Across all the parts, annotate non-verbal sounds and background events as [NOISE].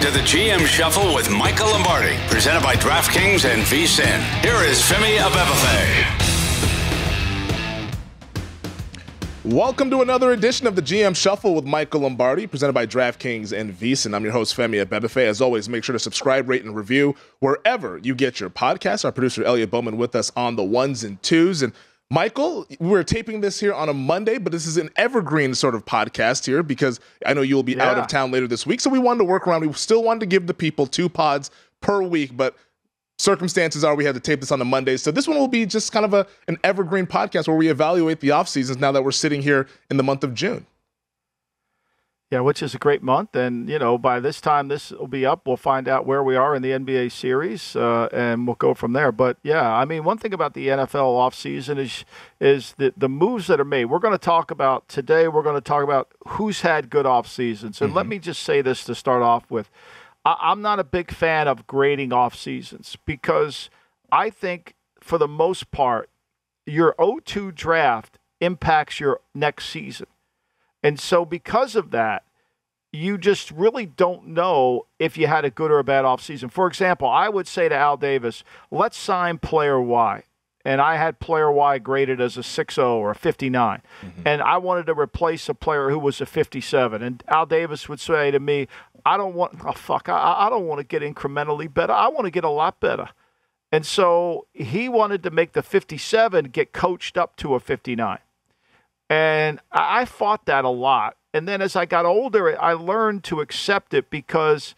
to the GM Shuffle with Michael Lombardi, presented by DraftKings and VSIN. Here is Femi Abebefe. Welcome to another edition of the GM Shuffle with Michael Lombardi, presented by DraftKings and VSIN. I'm your host, Femi Abebefe. As always, make sure to subscribe, rate, and review wherever you get your podcasts. Our producer, Elliot Bowman, with us on the ones and twos. And Michael, we're taping this here on a Monday, but this is an evergreen sort of podcast here because I know you'll be yeah. out of town later this week. So we wanted to work around. We still wanted to give the people two pods per week, but circumstances are we had to tape this on a Monday. So this one will be just kind of a an evergreen podcast where we evaluate the off seasons now that we're sitting here in the month of June. Yeah, which is a great month, and you know by this time this will be up. We'll find out where we are in the NBA series, uh, and we'll go from there. But yeah, I mean, one thing about the NFL offseason is is the the moves that are made. We're going to talk about today. We're going to talk about who's had good off seasons, and mm-hmm. let me just say this to start off with: I, am not a big fan of grading off seasons because I think for the most part, your 0-2 draft impacts your next season. And so, because of that, you just really don't know if you had a good or a bad offseason. For example, I would say to Al Davis, let's sign player Y. And I had player Y graded as a 6 or a 59. Mm-hmm. And I wanted to replace a player who was a 57. And Al Davis would say to me, I don't want, oh, fuck, I, I don't want to get incrementally better. I want to get a lot better. And so he wanted to make the 57 get coached up to a 59. And I fought that a lot. And then as I got older, I learned to accept it because,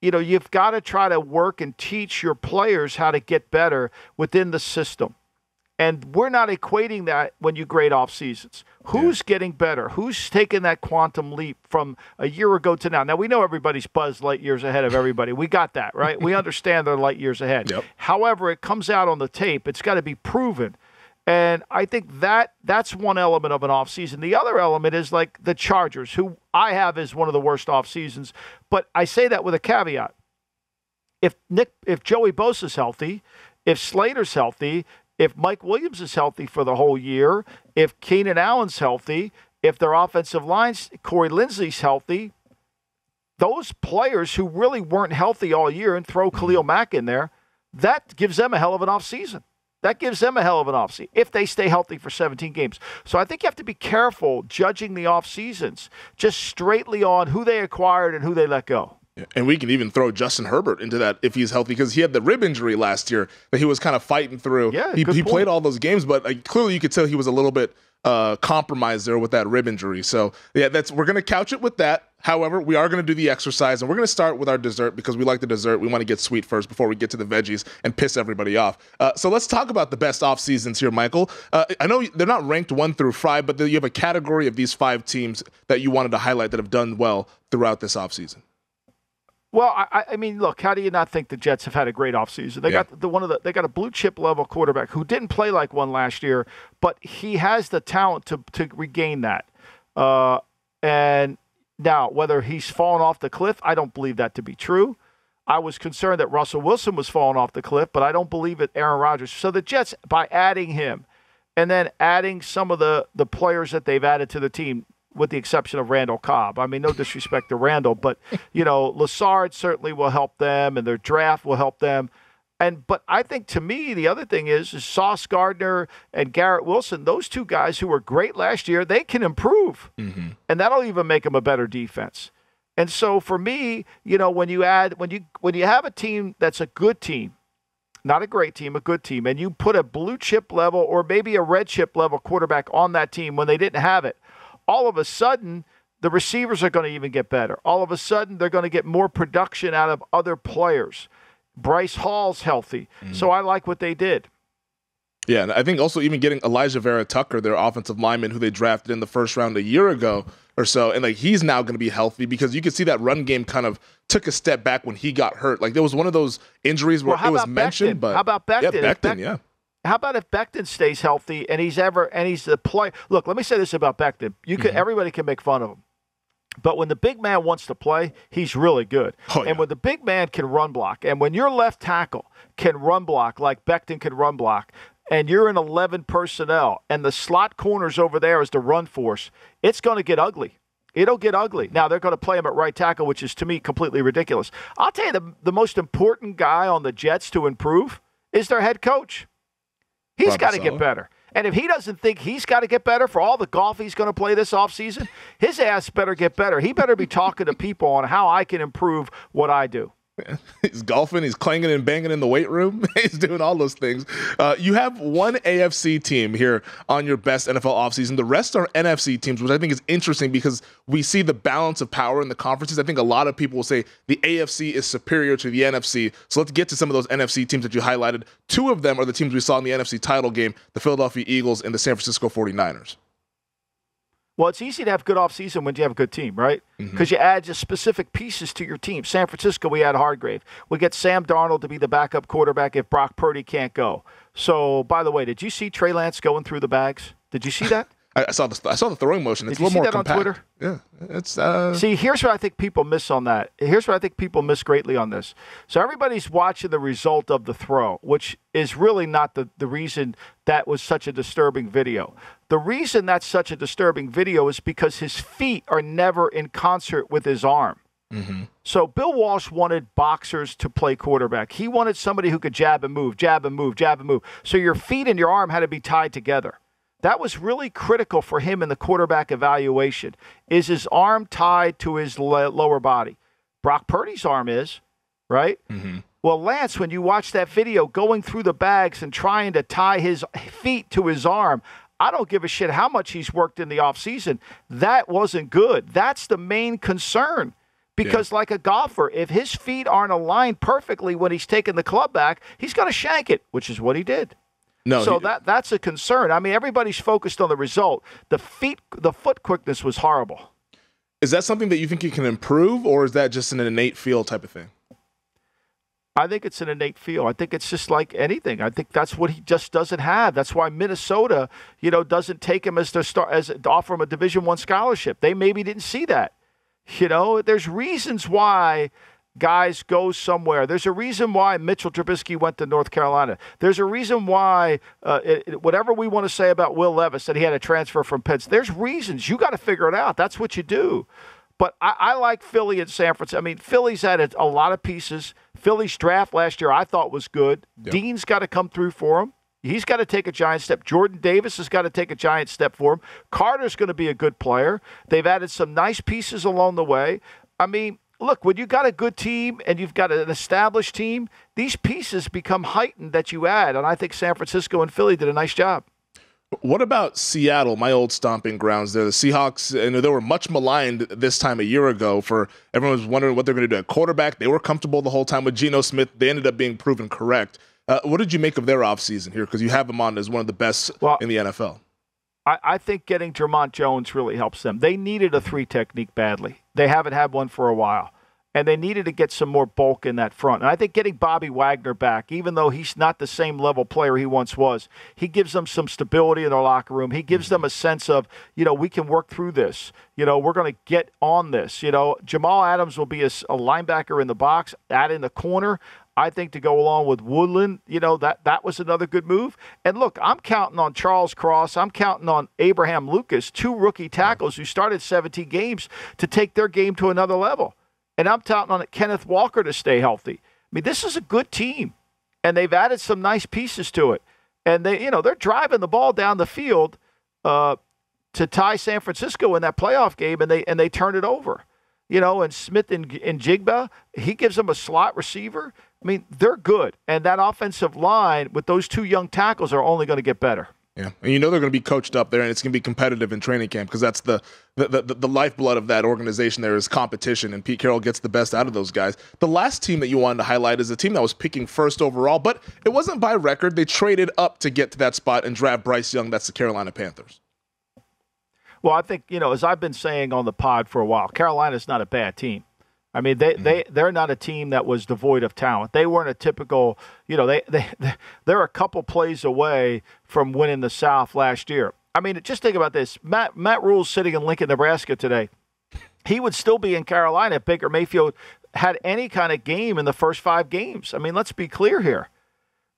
you know, you've got to try to work and teach your players how to get better within the system. And we're not equating that when you grade off seasons. Who's yeah. getting better? Who's taking that quantum leap from a year ago to now? Now we know everybody's buzz light years ahead of everybody. We got that, right? we [LAUGHS] understand they're light years ahead. Yep. However, it comes out on the tape. It's got to be proven. And I think that that's one element of an off season. The other element is like the Chargers, who I have as one of the worst off seasons. But I say that with a caveat. If Nick, if Joey Bosa's healthy, if Slater's healthy, if Mike Williams is healthy for the whole year, if Keenan Allen's healthy, if their offensive lines, Corey Linsley's healthy, those players who really weren't healthy all year and throw mm-hmm. Khalil Mack in there, that gives them a hell of an off season. That gives them a hell of an offseason if they stay healthy for 17 games. So I think you have to be careful judging the off seasons just straightly on who they acquired and who they let go. And we can even throw Justin Herbert into that if he's healthy because he had the rib injury last year that he was kind of fighting through. Yeah, he, he played all those games, but like, clearly you could tell he was a little bit uh, compromise there with that rib injury. So yeah, that's we're gonna couch it with that. However, we are gonna do the exercise, and we're gonna start with our dessert because we like the dessert. We want to get sweet first before we get to the veggies and piss everybody off. Uh, so let's talk about the best off seasons here, Michael. Uh, I know they're not ranked one through five, but you have a category of these five teams that you wanted to highlight that have done well throughout this off season. Well, I, I, mean, look, how do you not think the Jets have had a great offseason? They yeah. got the one of the they got a blue chip level quarterback who didn't play like one last year, but he has the talent to to regain that. Uh, and now, whether he's fallen off the cliff, I don't believe that to be true. I was concerned that Russell Wilson was falling off the cliff, but I don't believe it. Aaron Rodgers. So the Jets, by adding him, and then adding some of the the players that they've added to the team, with the exception of Randall Cobb. I mean, no disrespect to Randall, but you know, Lazard certainly will help them, and their draft will help them. And but I think to me the other thing is, is Sauce Gardner and Garrett Wilson. Those two guys who were great last year, they can improve, mm-hmm. and that'll even make them a better defense. And so for me, you know, when you add when you when you have a team that's a good team, not a great team, a good team, and you put a blue chip level or maybe a red chip level quarterback on that team when they didn't have it, all of a sudden the receivers are going to even get better. All of a sudden they're going to get more production out of other players. Bryce Hall's healthy. Mm-hmm. So I like what they did. Yeah, and I think also even getting Elijah Vera-Tucker, their offensive lineman who they drafted in the first round a year ago or so, and like he's now going to be healthy because you can see that run game kind of took a step back when he got hurt. Like there was one of those injuries where well, it was mentioned, Becton? but how about Becton? Yeah, Becton, yeah. How about if Becton stays healthy and he's ever and he's the play? Look, let me say this about Becton. You can mm-hmm. everybody can make fun of him. But when the big man wants to play, he's really good. Oh, yeah. And when the big man can run block, and when your left tackle can run block like Becton can run block, and you're in 11 personnel, and the slot corners over there is the run force, it's going to get ugly. It'll get ugly. Now they're going to play him at right tackle, which is to me completely ridiculous. I'll tell you the the most important guy on the Jets to improve is their head coach. He's got to get better. And if he doesn't think he's got to get better for all the golf he's going to play this offseason, his ass better get better. He better be talking to people on how I can improve what I do. [LAUGHS] He's golfing. He's clanging and banging in the weight room. [LAUGHS] he's doing all those things. Uh, you have one AFC team here on your best NFL offseason. The rest are NFC teams, which I think is interesting because we see the balance of power in the conferences. I think a lot of people will say the AFC is superior to the NFC. So let's get to some of those NFC teams that you highlighted. Two of them are the teams we saw in the NFC title game the Philadelphia Eagles and the San Francisco 49ers. Well, it's easy to have good offseason when you have a good team, right? Because mm-hmm. you add just specific pieces to your team. San Francisco, we had Hargrave. We get Sam Darnold to be the backup quarterback if Brock Purdy can't go. So, by the way, did you see Trey Lance going through the bags? Did you see that? I saw the I saw the throwing motion. It's Did a little more compact. on Twitter? Yeah, it's. Uh... See, here's what I think people miss on that. Here's what I think people miss greatly on this. So everybody's watching the result of the throw, which is really not the the reason that was such a disturbing video. The reason that's such a disturbing video is because his feet are never in concert with his arm. Mm-hmm. So Bill Walsh wanted boxers to play quarterback. He wanted somebody who could jab and move, jab and move, jab and move. So your feet and your arm had to be tied together. That was really critical for him in the quarterback evaluation. Is his arm tied to his lower body? Brock Purdy's arm is, right? Mm-hmm. Well, Lance, when you watch that video going through the bags and trying to tie his feet to his arm, I don't give a shit how much he's worked in the offseason. That wasn't good. That's the main concern. Because, yeah. like a golfer, if his feet aren't aligned perfectly when he's taking the club back, he's going to shank it, which is what he did. No, so he, that that's a concern. I mean, everybody's focused on the result. The feet, the foot quickness was horrible. Is that something that you think he can improve, or is that just an innate feel type of thing? I think it's an innate feel. I think it's just like anything. I think that's what he just doesn't have. That's why Minnesota, you know, doesn't take him as their star as offer him a Division One scholarship. They maybe didn't see that. You know, there's reasons why guys go somewhere. There's a reason why Mitchell Trubisky went to North Carolina. There's a reason why, uh, it, whatever we want to say about Will Levis, that he had a transfer from Penn. There's reasons. You got to figure it out. That's what you do. But I, I like Philly and San Francisco. I mean, Philly's had a, a, lot of pieces. Philly's draft last year I thought was good. Yep. Dean's got to come through for him. He's got to take a giant step. Jordan Davis has got to take a giant step for him. Carter's going to be a good player. They've added some nice pieces along the way. I mean, look, when you've got a good team and you've got an established team, these pieces become heightened that you add. And I think San Francisco and Philly did a nice job. What about Seattle, my old stomping grounds there? The Seahawks, and they were much maligned this time a year ago for everyone was wondering what they're going to do at quarterback. They were comfortable the whole time with Geno Smith. They ended up being proven correct. Uh, what did you make of their offseason here? Because you have them on as one of the best well, in the NFL. I, I think getting Dre'Mont Jones really helps them. They needed a three technique badly. They haven't had one for a while and they needed to get some more bulk in that front. And I think getting Bobby Wagner back, even though he's not the same level player he once was, he gives them some stability in their locker room. He gives them a sense of, you know, we can work through this. You know, we're going to get on this. You know, Jamal Adams will be a, a linebacker in the box, that in the corner. I think to go along with Woodland, you know, that that was another good move. And look, I'm counting on Charles Cross, I'm counting on Abraham Lucas, two rookie tackles who started 17 games to take their game to another level. And I'm counting on Kenneth Walker to stay healthy. I mean, this is a good team, and they've added some nice pieces to it. And they, you know, they're driving the ball down the field uh, to tie San Francisco in that playoff game, and they and they turn it over. You know, and Smith and, and Jigba, he gives them a slot receiver. I mean, they're good, and that offensive line with those two young tackles are only going to get better. Yeah, and you know they're going to be coached up there, and it's going to be competitive in training camp because that's the the, the the lifeblood of that organization. There is competition, and Pete Carroll gets the best out of those guys. The last team that you wanted to highlight is a team that was picking first overall, but it wasn't by record. They traded up to get to that spot and draft Bryce Young. That's the Carolina Panthers. Well, I think you know, as I've been saying on the pod for a while, Carolina's not a bad team. I mean, they, mm-hmm. they, they're not a team that was devoid of talent. They weren't a typical, you know, they, they, [LAUGHS] they're a couple plays away from winning the South last year. I mean, just think about this. Matt, Matt Rhule's sitting in Lincoln, Nebraska today. He would still be in Carolina if Baker Mayfield had any kind of game in the first five games. I mean, let's be clear here.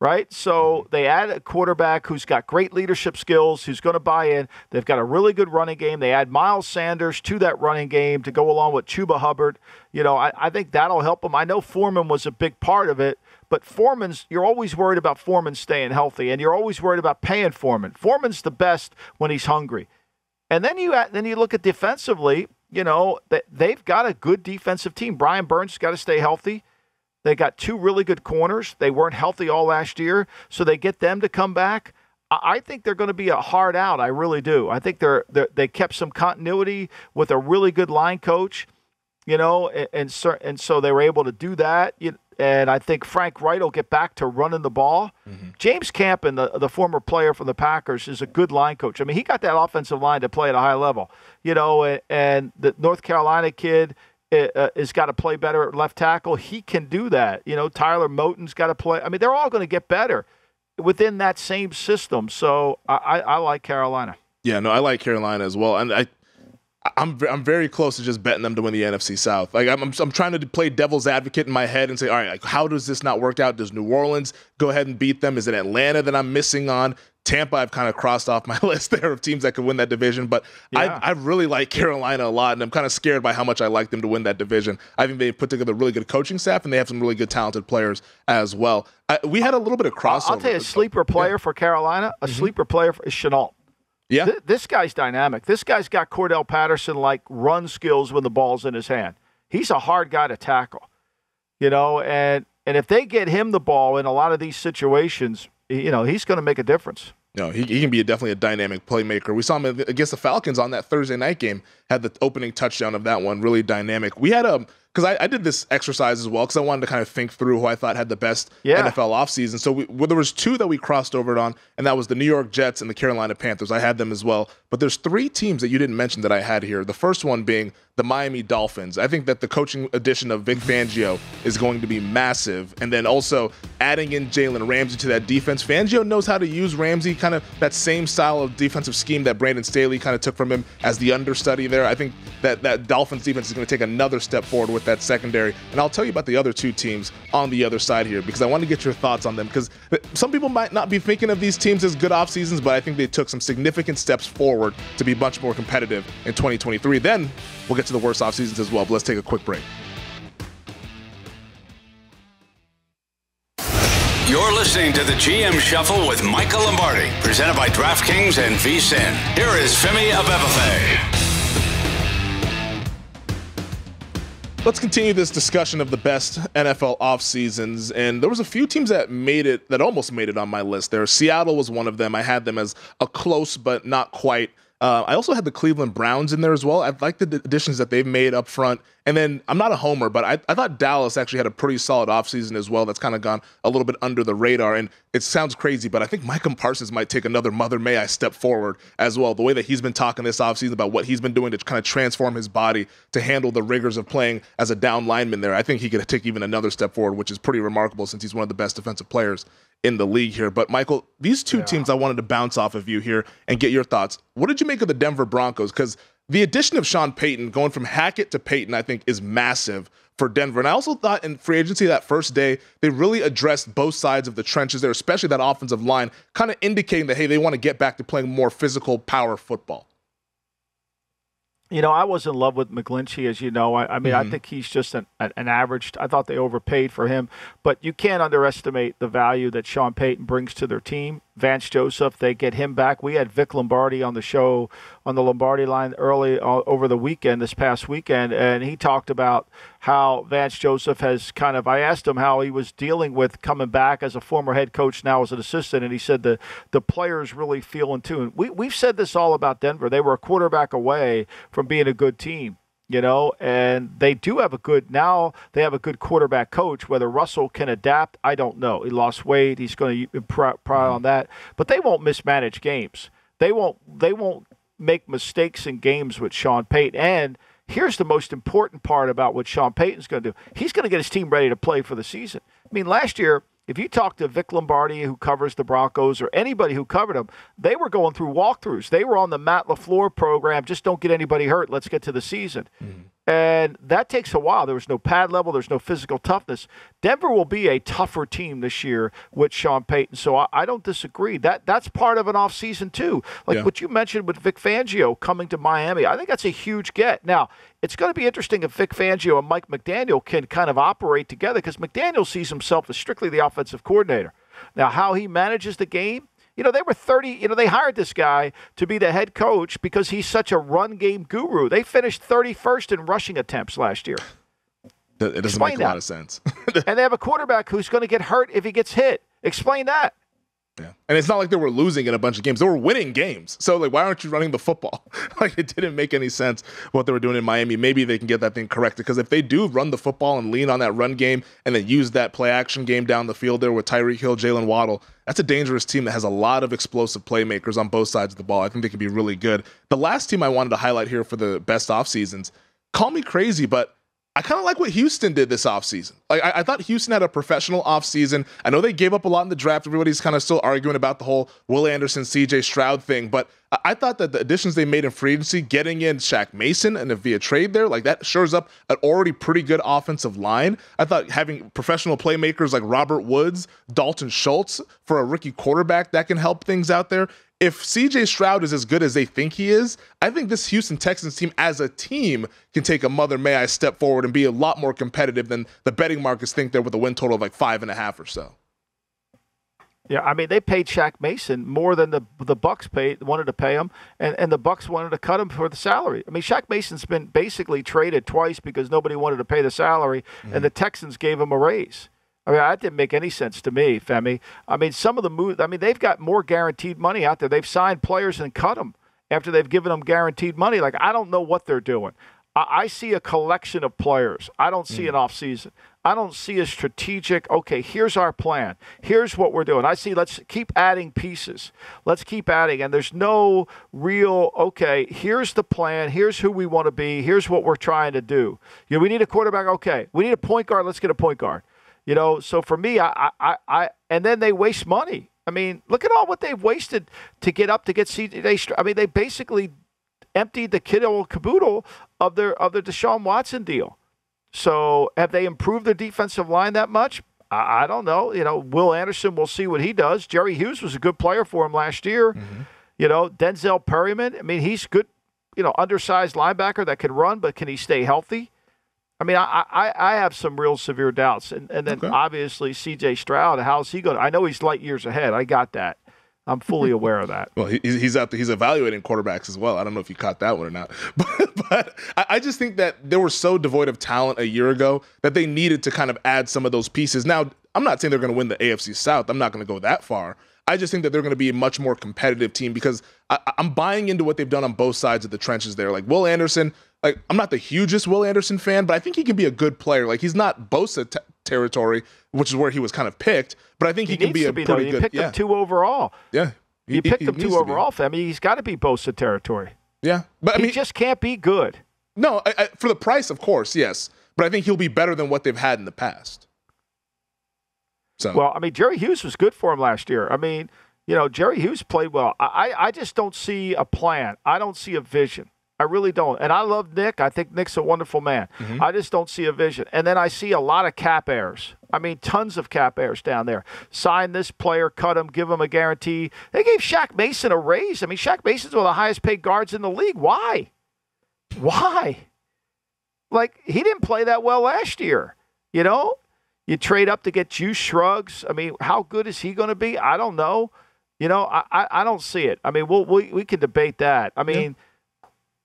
Right? So they add a quarterback who's got great leadership skills, who's going to buy in. They've got a really good running game. They add Miles Sanders to that running game to go along with Chuba Hubbard. You know, I, I think that'll help them. I know Foreman was a big part of it, but Foreman's, you're always worried about Foreman staying healthy, and you're always worried about paying Foreman. Foreman's the best when he's hungry. And then you then you look at defensively, you know, they've got a good defensive team. Brian Burns got to stay healthy. They got two really good corners. They weren't healthy all last year, so they get them to come back. I think they're going to be a hard out. I really do. I think they're, they're they kept some continuity with a really good line coach, you know, and and so, and so they were able to do that. And I think Frank Reich will get back to running the ball. Mm-hmm. James Campen, the the former player from the Packers, is a good line coach. I mean, he got that offensive line to play at a high level, you know. And, And the North Carolina kid uh, has got to play better at left tackle. He can do that. You know, Taylor Moton's got to play. I mean, they're all going to get better within that same system. So I, I, like Carolina. Yeah, no, I like Carolina as well, and I. I'm I'm very close to just betting them to win the NFC South. Like I'm, I'm trying to play devil's advocate in my head and say, all right, like how does this not work out? Does New Orleans go ahead and beat them? Is it Atlanta that I'm missing on? Tampa, I've kind of crossed off my [LAUGHS] list there of teams that could win that division. But yeah. I, I really like Carolina a lot, and I'm kind of scared by how much I like them to win that division. I think they put together a really good coaching staff, and they have some really good talented players as well. I, we had a little bit of crossover. I'll tell you, a sleeper player yeah. for Carolina, a mm-hmm. sleeper player for, is Shenault. Yeah, Th- this guy's dynamic. This guy's got Cordarrelle Patterson like run skills when the ball's in his hand. He's a hard guy to tackle, you know, and and if they get him the ball in a lot of these situations, you know, he's going to make a difference. No, he, he can be a, definitely a dynamic playmaker. We saw him against the Falcons on that Thursday night game. Had the opening touchdown of that one, really dynamic. We had um, a because I, I, did this exercise as well because I wanted to kind of think through who I thought had the best yeah. NFL offseason. So we, well, there was two that we crossed over it on, and that was the New York Jets and the Carolina Panthers. I had them as well. But there's three teams that you didn't mention that I had here. The first one being the Miami Dolphins. I think that the coaching addition of Vic Fangio is going to be massive. And then also adding in Jalen Ramsey to that defense. Fangio knows how to use Ramsey, kind of that same style of defensive scheme that Brandon Staley kind of took from him as the understudy there. I think that that Dolphins defense is going to take another step forward with that secondary. And I'll tell you about the other two teams on the other side here because I want to get your thoughts on them because some people might not be thinking of these teams as good off seasons, but I think they took some significant steps forward to be much more competitive in 2023. Then we'll get to the worst off seasons as well. But let's take a quick break. You're listening to the GM Shuffle with Michael Lombardi, presented by DraftKings and VSIN. Here is Femi Abebefe. Let's continue this discussion of the best NFL off seasons, and there was a few teams that made it, that almost made it on my list. There, Seattle was one of them. I had them as a close but not quite uh, I also had the Cleveland Browns in there as well. I like the additions that they've made up front. And then I'm not a homer, but I, I thought Dallas actually had a pretty solid offseason as well. That's kind of gone a little bit under the radar. And it sounds crazy, but I think Micah Parsons might take another Mother May I step forward as well. The way that he's been talking this offseason about what he's been doing to kind of transform his body to handle the rigors of playing as a down lineman there, I think he could take even another step forward, which is pretty remarkable since he's one of the best defensive players in the league here. But Michael, these two yeah. teams I wanted to bounce off of you here and get your thoughts. What did you make of the Denver Broncos? Because the addition of Sean Payton going from Hackett to Payton, I think, is massive for Denver. And I also thought in free agency that first day, they really addressed both sides of the trenches there, especially that offensive line, kind of indicating that, hey, they want to get back to playing more physical power football you know, I was in love with McGlinchey, as you know. I, I mean, mm-hmm. I think he's just an, an average. I thought they overpaid for him, but you can't underestimate the value that Sean Payton brings to their team. Vance Joseph, they get him back. We had Vic Lombardi on the show on the Lombardi line early uh, over the weekend, this past weekend, and he talked about how Vance Joseph has kind of. I asked him how he was dealing with coming back as a former head coach, now as an assistant, and he said the the players really feel in tune. We we've said this all about Denver. They were a quarterback away from being a good team you know, and they do have a good now. They have a good quarterback coach. Whether Russell can adapt, I don't know. He lost weight. He's going to pry mm-hmm. on that, but they won't mismanage games. They won't. They won't make mistakes in games with Sean Payton. And here's the most important part about what Sean Payton's going to do. He's going to get his team ready to play for the season. I mean, last year if you talk to Vic Lombardi, who covers the Broncos, or anybody who covered them, they were going through walkthroughs. They were on the Matt LaFleur program. Just don't get anybody hurt. Let's get to the season. Mm-hmm. And that takes a while. There was no pad level, there's no physical toughness. Denver will be a tougher team this year with Sean Payton. So I, I don't disagree. That that's part of an offseason too. Like yeah. what you mentioned with Vic Fangio coming to Miami. I think that's a huge get. Now, it's going to be interesting if Vic Fangio and Mike McDaniel can kind of operate together because McDaniel sees himself as strictly the offensive coordinator. Now, how he manages the game, you know, they were 30, you know, they hired this guy to be the head coach because he's such a run game guru. They finished 31st in rushing attempts last year. It doesn't Explain make a that. lot of sense. and they have a quarterback who's going to get hurt if he gets hit. Explain that. Yeah. And it's not like they were losing in a bunch of games. They were winning games. So like why aren't you running the football? [LAUGHS] like it didn't make any sense what they were doing in Miami. Maybe they can get that thing corrected because if they do run the football and lean on that run game and then use that play action game down the field there with Tyreek Hill, Jaylen Waddle, that's a dangerous team that has a lot of explosive playmakers on both sides of the ball. I think they could be really good. The last team I wanted to highlight here for the best off seasons, call me crazy, but I kind of like what Houston did this offseason. Like I, I, thought Houston had a professional offseason. I know they gave up a lot in the draft. Everybody's kind of still arguing about the whole Will Anderson, CJ Stroud thing, but I, I thought that the additions they made in free agency, getting in Shaq Mason and a via trade there, like that shores up an already pretty good offensive line. I thought having professional playmakers like Robert Woods, Dalton Schultz for a rookie quarterback that can help things out there if CJ Stroud is as good as they think he is, I think this Houston Texans team as a team can take a mother may I step forward and be a lot more competitive than the betting markets think they're with a win total of like five and a half or so. Yeah, I mean they paid Shaq Mason more than the the Bucs paid wanted to pay him, and, and the Bucs wanted to cut him for the salary. I mean Shaq Mason's been basically traded twice because nobody wanted to pay the salary, mm-hmm. and the Texans gave him a raise. I mean, that didn't make any sense to me, Femi. I mean, some of the moves. I mean, they've got more guaranteed money out there. They've signed players and cut them after they've given them guaranteed money. Like I don't know what they're doing. I, I see a collection of players. I don't see mm. an offseason. I don't see a strategic. Okay, here's our plan. Here's what we're doing. I see. Let's keep adding pieces. Let's keep adding. And there's no real. Okay, here's the plan. Here's who we want to be. Here's what we're trying to do. You know, we need a quarterback. Okay, we need a point guard. Let's get a point guard. You know, so for me, I, I, I, and then they waste money. I mean, look at all what they've wasted to get up to get CJ. I mean, they basically emptied the kiddo caboodle of their of their Deshaun Watson deal. So have they improved their defensive line that much? I, I don't know. You know, Will Anderson, we'll see what he does. Jerry Hughes was a good player for him last year. Mm-hmm. You know, Denzel Perryman. I mean, he's good. You know, undersized linebacker that can run, but can he stay healthy? I mean, I, I, I have some real severe doubts. And, and then okay. obviously, CJ Stroud, how's he going? I know he's light years ahead. I got that. I'm fully [LAUGHS] aware of that. well, he, he's out there, he's evaluating quarterbacks as well. I don't know if you caught that one or not, [LAUGHS] but, but I just think that they were so devoid of talent a year ago that they needed to kind of add some of those pieces. Now, I'm not saying they're going to win the AFC South. I'm not going to go that far. I just think that they're going to be a much more competitive team because I, am buying into what they've done on both sides of the trenches there. Like Will Anderson, like I'm not the hugest Will Anderson fan, but I think he can be a good player. Like he's not Bosa t- territory, which is where he was kind of picked, but I think he, he can be a be, pretty though. good. picked yeah. him two overall. Yeah, he, you picked he, him two overall. I mean, he's got to be Bosa territory. Yeah, but I he mean, just can't be good. No, I, I, for the price, of course, yes, but I think he'll be better than what they've had in the past. So. Well, I mean, Jerry Hughes was good for him last year. I mean, you know, Jerry Hughes played well. I, I just don't see a plan. I don't see a vision. I really don't. And I love Nick. I think Nick's a wonderful man. Mm-hmm. I just don't see a vision. And then I see a lot of cap errors. I mean, tons of cap errors down there. Sign this player, cut him, give him a guarantee. They gave Shaq Mason a raise. I mean, Shaq Mason's one of the highest paid guards in the league. Why? Why? Like, he didn't play that well last year. You know, you trade up to get Juice Shrugs. I mean, how good is he going to be? I don't know. You know, I, I, I, don't see it. I mean, we'll, we, we can debate that. I mean, yeah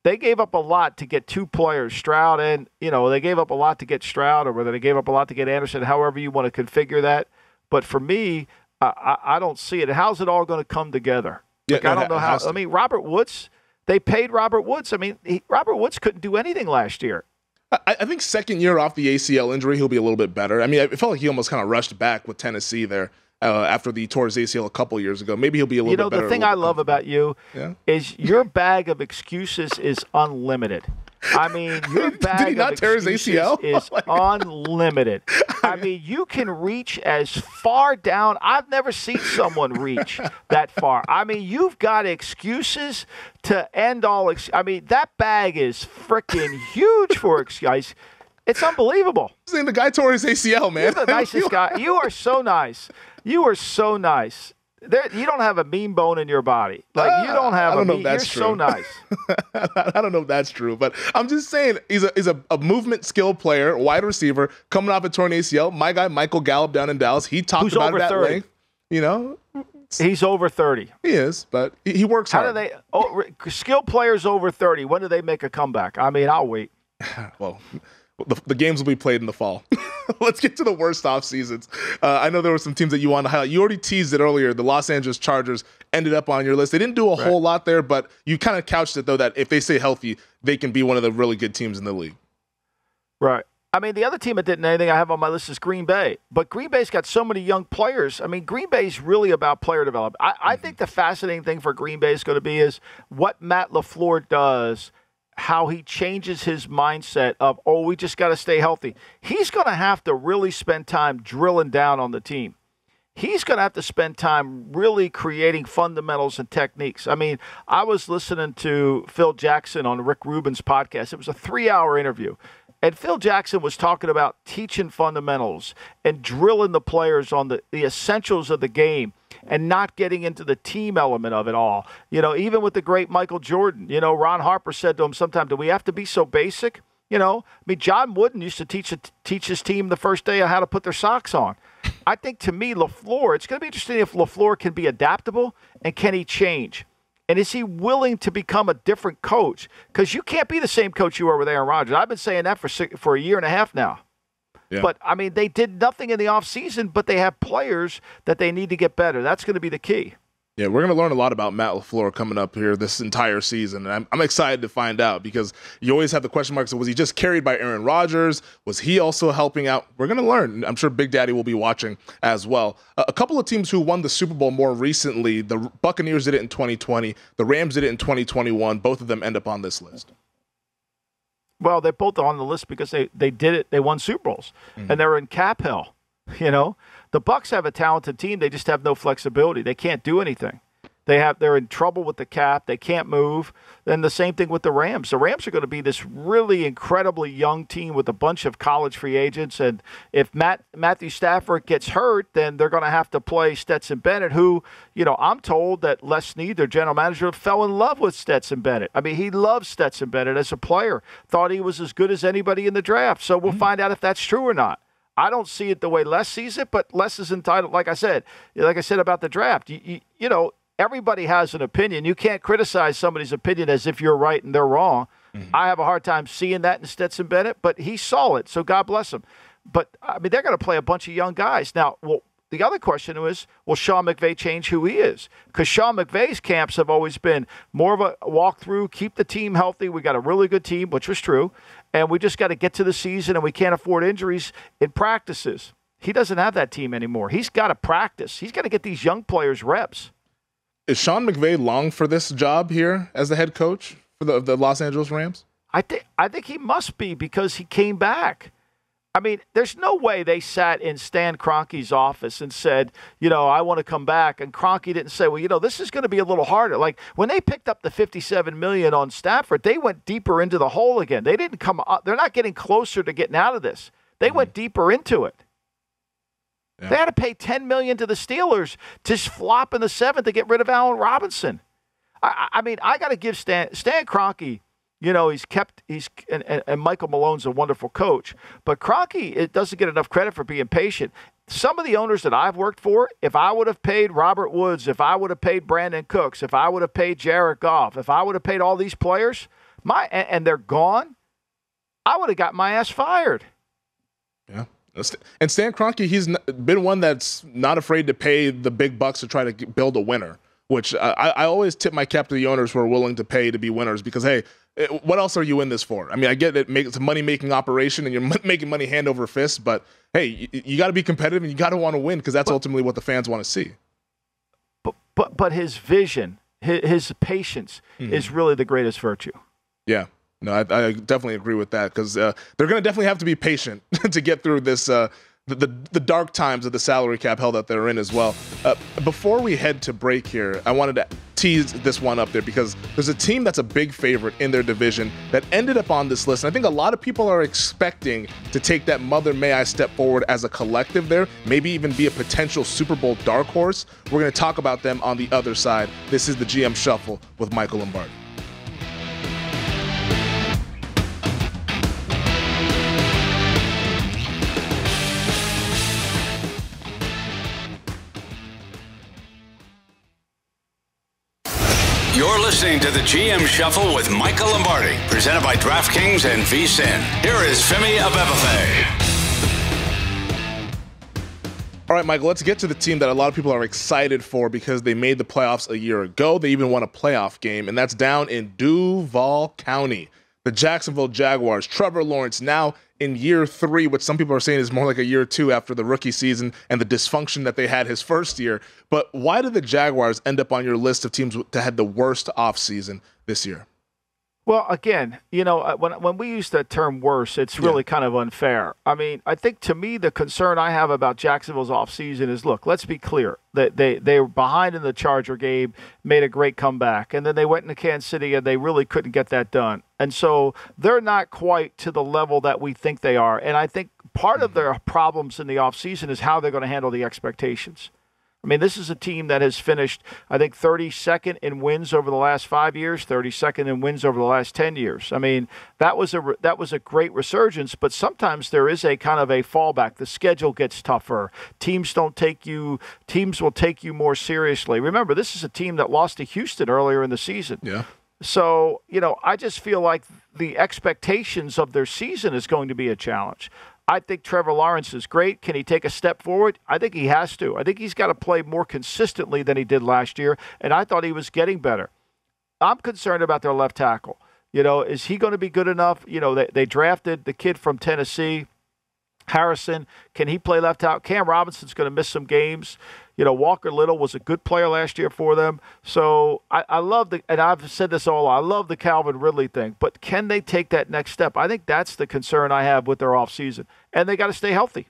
they gave up a lot to get two players, Stroud and you know they gave up a lot to get Stroud, or whether they gave up a lot to get Anderson. However you want to configure that, but for me, I, I don't see it. How's it all going to come together? Yeah, like, I don't know how. I mean, Robert Woods. They paid Robert Woods. I mean, he, Robert Woods couldn't do anything last year. I, I think second year off the ACL injury, he'll be a little bit better. I mean, it felt like he almost kind of rushed back with Tennessee there uh, after the tore his ACL a couple years ago. Maybe he'll be a little. You know, the thing I love about you yeah? is your bag of excuses is unlimited. I mean, [LAUGHS] your bag he not of tear his excuses ACL? [LAUGHS] is unlimited. [LAUGHS] I mean, you can reach as far down. I've never seen someone reach that far. I mean, you've got excuses to end all. Ex- I mean, that bag is freaking huge for excuses. It's unbelievable. The guy tore his ACL, man. You're the [LAUGHS] nicest guy. You are so nice. You are so nice. There, you don't have a mean bone in your body. Like you don't have ah, I don't a know mean. if that's you're so nice. [LAUGHS] I don't know if that's true, but I'm just saying he's a he's a, a movement skill player, wide receiver, coming off a torn ACL. My guy Michael Gallup down in Dallas, he talked Who's about it at 30. length. You know, He's over thirty. he is, but he, he works How hard. do they? Oh, skilled players over thirty. When do they make a comeback? I mean, I'll wait. [SIGHS] well, the, the games will be played in the fall. [LAUGHS] Let's get to the worst off seasons. Uh, I know there were some teams that you want to highlight. You already teased it earlier. The Los Angeles Chargers ended up on your list. They didn't do a whole lot there, but you kind of couched it though that if they stay healthy, they can be one of the really good teams in the league. Right. I mean, the other team that didn't anything I have on my list is Green Bay. But Green Bay's got so many young players. I mean, Green Bay's really about player development. I, I think the fascinating thing for Green Bay is going to be is what Matt LaFleur does, how he changes his mindset of, oh, we just got to stay healthy. He's going to have to really spend time drilling down on the team he's going to have to spend time really creating fundamentals and techniques. I mean, I was listening to Phil Jackson on Rick Rubin's podcast. It was a three hour interview. And Phil Jackson was talking about teaching fundamentals and drilling the players on the, the essentials of the game and not getting into the team element of it all. You know, even with the great Michael Jordan, you know, Ron Harper said to him sometime, do we have to be so basic? You know, I mean, John Wooden used to teach teach his team the first day on how to put their socks on. I think to me, LaFleur, it's going to be interesting if LaFleur can be adaptable and can he change? And is he willing to become a different coach? Because you can't be the same coach you were with Aaron Rodgers. I've been saying that for six, for a year and a half now. Yeah. But I mean, they did nothing in the offseason, but they have players that they need to get better. That's going to be the key. Yeah, we're going to learn a lot about Matt LaFleur coming up here this entire season. And I'm, I'm excited to find out because you always have the question marks of was he just carried by Aaron Rodgers? Was he also helping out? We're going to learn. I'm sure Big Daddy will be watching as well. Uh, a couple of teams who won the Super Bowl more recently, the Buccaneers did it in 2020, the Rams did it in 2021. Both of them end up on this list. Well, they're both on the list because they, they did it. They won Super Bowls, mm-hmm. and they're in cap hell. [LAUGHS] You know, the Bucs have a talented team. They just have no flexibility. They can't do anything. They have they're in trouble with the cap. They can't move. Then the same thing with the Rams. The Rams are going to be this really incredibly young team with a bunch of college free agents. And if Matt Matthew Stafford gets hurt, then they're going to have to play Stetson Bennett, who you know I'm told that Les Snead, their general manager, fell in love with Stetson Bennett. I mean, he loves Stetson Bennett as a player. Thought he was as good as anybody in the draft. So we'll mm-hmm. find out if that's true or not. I don't see it the way Les sees it, but Les is entitled. Like I said, like I said about the draft, you, you, you know, everybody has an opinion. You can't criticize somebody's opinion as if you're right and they're wrong. Mm-hmm. I have a hard time seeing that in Stetson Bennett, but he saw it, so God bless him. But I mean, they're going to play a bunch of young guys now. Well, the other question was, will Sean McVay change who he is? Because Sean McVay's camps have always been more of a walkthrough, keep the team healthy. We got a really good team, which was true, and we just got to get to the season, and we can't afford injuries in practices. He doesn't have that team anymore. He's got to practice. He's got to get these young players reps. Is Sean McVay long for this job here as the head coach for the, the Los Angeles Rams? I think I think he must be because he came back. I mean, there's no way they sat in Stan Kroenke's office and said, you know, I want to come back. And Kroenke didn't say, well, you know, this is going to be a little harder. Like when they picked up the 57 million on Stafford, they went deeper into the hole again. They didn't come up. They're not getting closer to getting out of this. They went deeper into it. Yeah. They had to pay 10 million to the Steelers to flop in the seventh to get rid of Allen Robinson. I, I mean, I got to give Stan Stan Kroenke. You know, he's kept he's and, and, and Michael Malone's a wonderful coach, but Kroenke it doesn't get enough credit for being patient. Some of the owners that I've worked for, if I would have paid Robert Woods, if I would have paid Brandin Cooks, if I would have paid Jared Goff, if I would have paid all these players, my and, and they're gone, I would have got my ass fired. Yeah. And Stan Kroenke, he's been one that's not afraid to pay the big bucks to try to build a winner. Which I, I always tip my cap to the owners who are willing to pay to be winners because hey, eh, what else are you in this for? I mean, I get it; it's a money making operation and you're making money hand over fist. But hey, you, you got to be competitive and you got to want to win because that's ultimately what the fans want to see. But but but his vision, his, his patience, is really the greatest virtue. Yeah. No, I, I definitely agree with that because uh, they're going to definitely have to be patient [LAUGHS] to get through this. Uh, the, the, the, dark times of the salary cap hell that they're in as well. Uh, before we head to break here, I wanted to tease this one up there because there's a team that's a big favorite in their division that ended up on this list. And I think a lot of people are expecting to take that mother may I step forward as a collective there, maybe even be a potential Super Bowl dark horse. We're going to talk about them on the other side. This is the GM Shuffle with Michael Lombardi. Listening to the GM Shuffle with Michael Lombardi, presented by DraftKings and VSIN. Here is Femi Abebefe. All right, Michael, let's get to the team that a lot of people are excited for because they made the playoffs a year ago. They even won a playoff game, and that's down in Duval County. The Jacksonville Jaguars, Trevor Lawrence, now in year three, which some people are saying is more like a year two after the rookie season and the dysfunction that they had his first year. But why did the Jaguars end up on your list of teams that had the worst offseason this year? Well, again, you know, uh, when when we use the term worse, it's really yeah. kind of unfair. I mean, I think to me the concern I have about Jacksonville's offseason is look, let's be clear. That they, they were behind in the Charger game, made a great comeback, and then they went into Kansas City and they really couldn't get that done. And so they're not quite to the level that we think they are. And I think part of mm-hmm. their problems in the offseason is how they're going to handle the expectations. I mean, this is a team that has finished, I think, 32nd in wins over the last five years, 32nd in wins over the last 10 years. I mean, that was a that was a great resurgence, but sometimes there is a kind of a fallback. The schedule gets tougher. Teams don't take you. Teams will take you more seriously. Remember, this is a team that lost to Houston earlier in the season. Yeah. So, you know, I just feel like the expectations of their season is going to be a challenge. I think Trevor Lawrence is great. Can he take a step forward? I think he has to. I think he's got to play more consistently than he did last year, and I thought he was getting better. I'm concerned about their left tackle. You know, is he going to be good enough? You know, they, they drafted the kid from Tennessee, Harrison. Can he play left out? Cam Robinson's going to miss some games. You know, Walker Little was a good player last year for them. So I, I love the, and I've said this all, I love the Calvin Ridley thing, but can they take that next step? I think that's the concern I have with their offseason. And they got to stay healthy.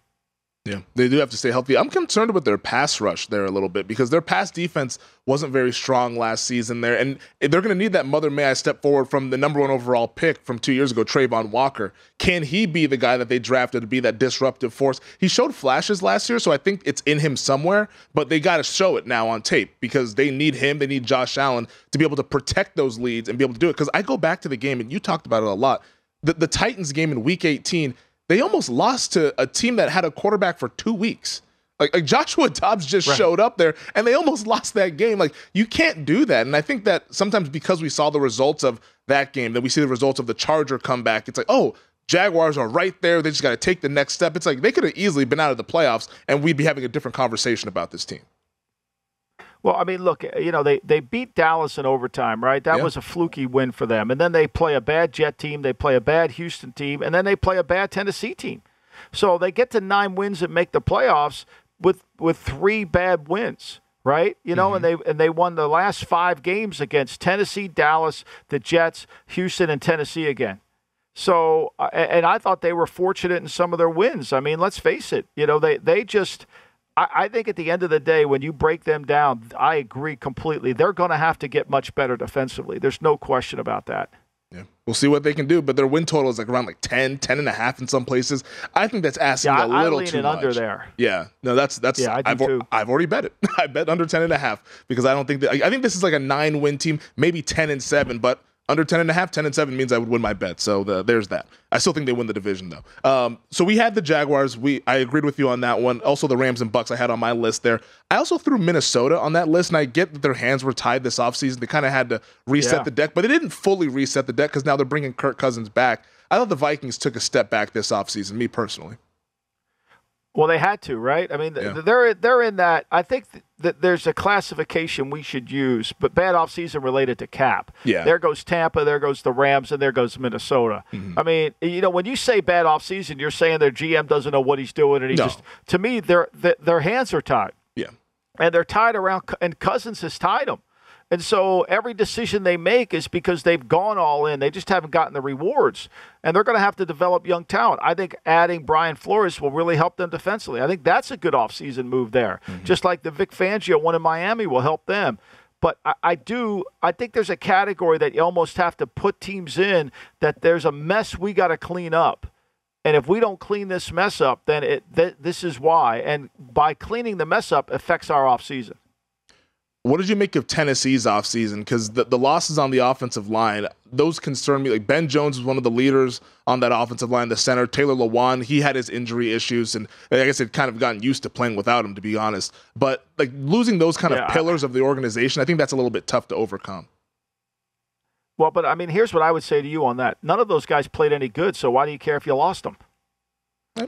Yeah, they do have to stay healthy. I'm concerned with their pass rush there a little bit because their pass defense wasn't very strong last season there, and they're going to need that mother may I step forward from the number one overall pick from two years ago, Travon Walker. Can he be the guy that they drafted to be that disruptive force? He showed flashes last year, so I think it's in him somewhere, but they got to show it now on tape because they need him. They need Josh Allen to be able to protect those leads and be able to do it. Because I go back to the game, and you talked about it a lot. The, the Titans game in Week 18 they almost lost to a team that had a quarterback for two weeks. Like, like Joshua Dobbs just right. showed up there and they almost [LAUGHS] lost that game. Like you can't do that. And I think that sometimes because we saw the results of that game, that we see the results of the Charger comeback, it's like, oh, Jaguars are right there. They just got to take the next step. It's like they could have easily been out of the playoffs and we'd be having a different conversation about this team. Well, I mean, look, you know, they, they beat Dallas in overtime, right? That yeah. was a fluky win for them. And then they play a bad Jet team, they play a bad Houston team, and then they play a bad Tennessee team. So they get to nine wins and make the playoffs with with three bad wins, right? You know, mm-hmm. and they and they won the last five games against Tennessee, Dallas, the Jets, Houston, and Tennessee again. So, and I thought they were fortunate in some of their wins. I mean, let's face it, you know, they they just I, I think at the end of the day, when you break them down, I agree completely. They're going to have to get much better defensively. There's no question about that. Yeah. We'll see what they can do, but their win total is like around like 10, 10 and a half in some places. I think that's asking yeah, a little I too much. under there. Yeah. No, that's that's yeah, I I've, too. I've already bet it. [LAUGHS] I bet under 10 and a half because I don't think that I think this is like a 9 win team, maybe 10 and 7, but under 10 and a half 10 and 7 means i would win my bet so the, there's that i still think they win the division though um, so we had the jaguars we i agreed with you on that one also the rams and bucs i had on my list there i also threw minnesota on that list and i get that their hands were tied this offseason they kind of had to reset yeah. the deck but they didn't fully reset the deck because now they're bringing kirk cousins back i thought the vikings took a step back this offseason me personally well, they had to, right? I mean, yeah. they're they're in that. I think that there's a classification we should use, but bad off season related to cap. Yeah. There goes Tampa, there goes the Rams, and there goes Minnesota. Mm-hmm. I mean, you know, when you say bad off season, you're saying their GM doesn't know what he's doing, and he no. just to me, their their hands are tied. Yeah. And they're tied around, and Cousins has tied them. And so every decision they make is because they've gone all in. They just haven't gotten the rewards. And they're going to have to develop young talent. I think adding Brian Flores will really help them defensively. I think that's a good offseason move there. Mm-hmm. Just like the Vic Fangio one in Miami will help them. But I, I, do, I think there's a category that you almost have to put teams in that there's a mess we got to clean up. And if we don't clean this mess up, then it th- this is why. And by cleaning the mess up affects our offseason. What did you make of Tennessee's offseason? Because the, the losses on the offensive line, those concern me. Like Ben Jones was one of the leaders on that offensive line. The center, Taylor Lewan, he had his injury issues, and I guess it kind of gotten used to playing without him, to be honest. But like losing those kind yeah, of pillars of the organization, I think that's a little bit tough to overcome. Well, but I mean, here's what I would say to you on that. None of those guys played any good, so why do you care if you lost them?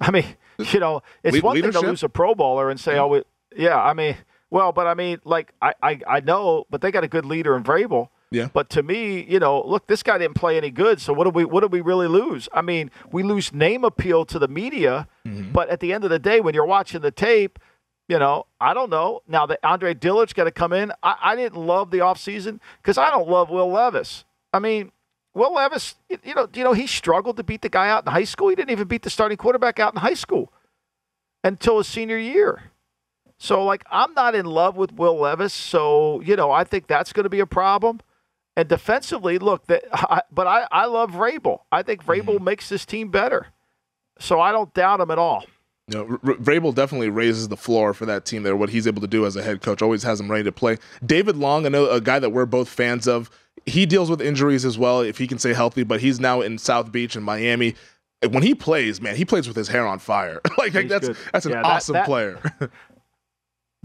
I mean, you know, it's Le- one leadership. thing to lose a Pro Bowler and say, yeah. "Oh, it, yeah." I mean, well, but I mean, like I, I, I know, but they got a good leader in Vrabel. Yeah. But to me, you know, look, this guy didn't play any good. So what do we what do we really lose? I mean, we lose name appeal to the media, mm-hmm. but at the end of the day, when you're watching the tape, you know, I don't know. Now that Andre Dillard's got to come in, I, I didn't love the offseason because I don't love Will Levis. I mean, Will Levis, you know, you know, he struggled to beat the guy out in high school. He didn't even beat the starting quarterback out in high school until his senior year. So, like, I'm not in love with Will Levis. So, you know, I think that's going to be a problem. And defensively, look, that, [LAUGHS] I, but I, I love Vrabel. I think Vrabel mm-hmm. makes this team better. So I don't doubt him at all. You know, R- Vrabel definitely raises the floor for that team there. What he's able to do as a head coach always has him ready to play. David Long, I know a guy that we're both fans of. He deals with injuries as well, if he can stay healthy. But he's now in South Beach in Miami. When he plays, man, he plays with his hair on fire. [LAUGHS] like, like that's good. that's an yeah, awesome that, that, player. [LAUGHS]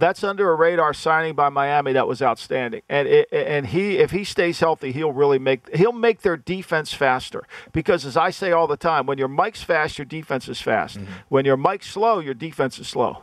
that's under a radar signing by Miami that was outstanding. And it, and he if he stays healthy, he'll really make he'll make their defense faster. Because as I say all the time, when your Mike's fast, your defense is fast. Mm-hmm. When your Mike's slow, your defense is slow.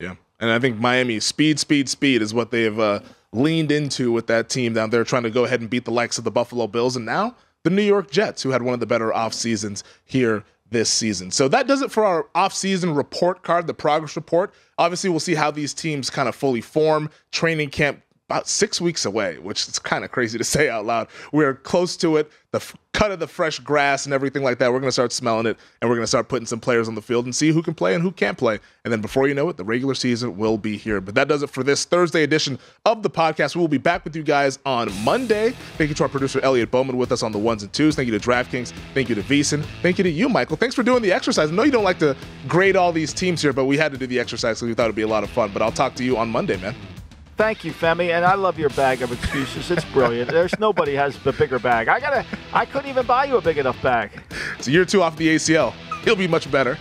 Yeah, and I think Miami speed, speed, speed is what they've uh, leaned into with that team down there, trying to go ahead and beat the likes of the Buffalo Bills, and now the New York Jets, who had one of the better off seasons here this season. So that does it for our off-season report card, the progress report. Obviously, we'll see how these teams kind of fully form. Training camp about six weeks away, which is kind of crazy to [LAUGHS] say out loud. We're close to it. The f- cut of the fresh grass and everything like that. We're going to start smelling it, and we're going to start putting some players on the field and see who can play and who can't play. And then before you know it, the regular season will be here. But that does it for this Thursday edition of the podcast. We will be back with you guys on Monday. Thank you to our producer Elliot Bowman with us on the ones and twos. Thank you to DraftKings. Thank you to VSiN. Thank you to you, Michael. Thanks for doing the exercise. I know you don't like to grade all these teams here, but we had to do the exercise because we thought it'd be a lot of fun. But I'll talk to you on Monday, man. Thank you, Femi, and I love your bag of excuses. It's brilliant. There's nobody has a bigger bag. I gotta. I couldn't even buy you a big enough bag. It's a year two off the ACL. He'll be much better.